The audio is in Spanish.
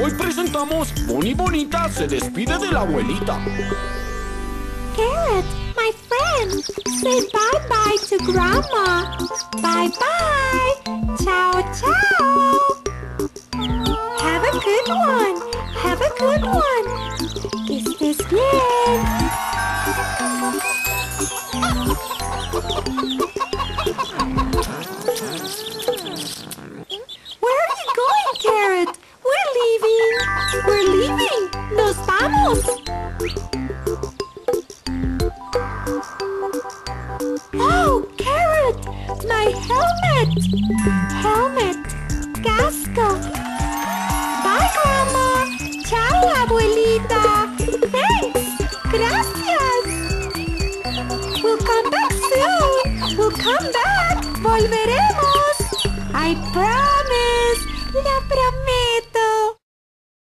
Hoy presentamos Bonnie Bonita se despide de la abuelita. Carrot, my friend, say bye-bye to Grandma. Bye-bye. Ciao, ciao. Have a good one. Have a good one. Que estés bien. My helmet! Helmet! Casco! Bye, Grandma! Ciao, abuelita! Thanks! Gracias! We'll come back soon! We'll come back! Volveremos! I promise! La prometo!